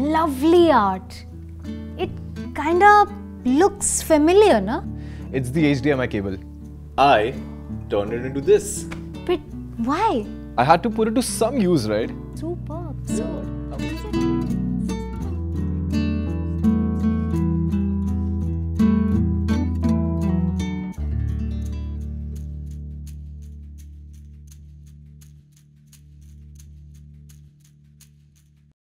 lovely art. It kind of looks familiar, no? It's the HDMI cable. I turned it into this. But why? I had to put it to some use, right? Superb. So.